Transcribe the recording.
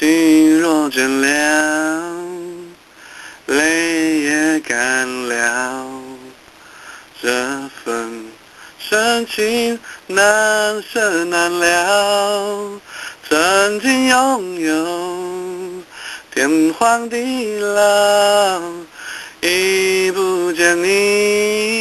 心若倦了泪也干了。这份深情难舍难了。曾经拥有天荒地老已不见你。